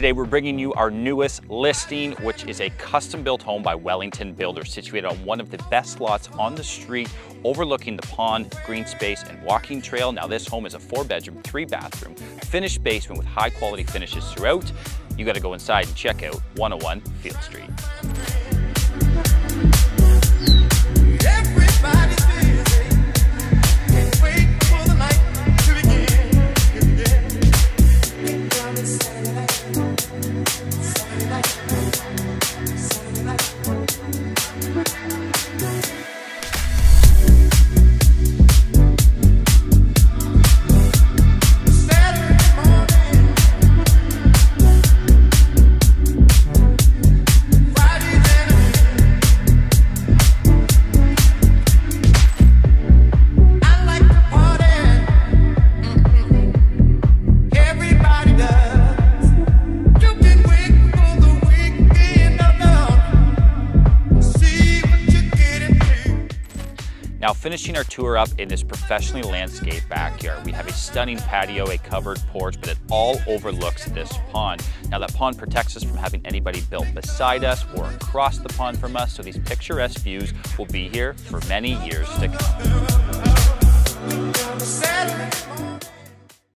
Today we're bringing you our newest listing, which is a custom built home by Wellington Builders, situated on one of the best lots on the street, overlooking the pond, green space, and walking trail. Now this home is a four bedroom, three bathroom, finished basement with high quality finishes throughout. You gotta go inside and check out 101 Field Street. Saturday night. Saturday night. Now finishing our tour up in this professionally landscaped backyard, we have a stunning patio, a covered porch, but it all overlooks this pond. Now that pond protects us from having anybody built beside us or across the pond from us, so these picturesque views will be here for many years to come.